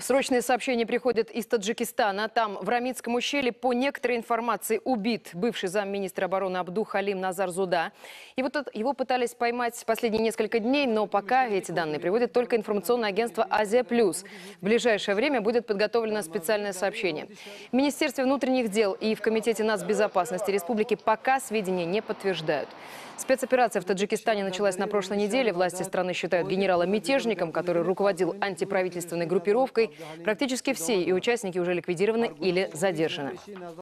Срочные сообщения приходят из Таджикистана. Там, в Рамитском ущелье, по некоторой информации, убит бывший замминистра обороны Абду Халим Назар Зуда. И вот его пытались поймать последние несколько дней, но пока эти данные приводит только информационное агентство «Азия Плюс». В ближайшее время будет подготовлено специальное сообщение. В Министерстве внутренних дел и в Комитете нацбезопасности республики пока сведения не подтверждают. Спецоперация в Таджикистане началась на прошлой неделе. Власти страны считают генерала мятежником, который руководил антиправительственной группировкой. Практически все ее участники уже ликвидированы или задержаны.